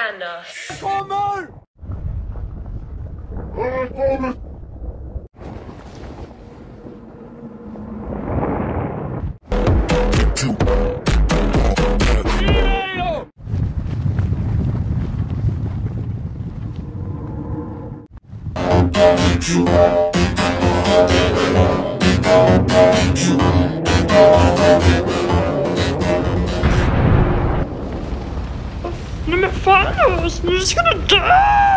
Thanos. ¡Como! Dinero! Nej men fan just gonna dö!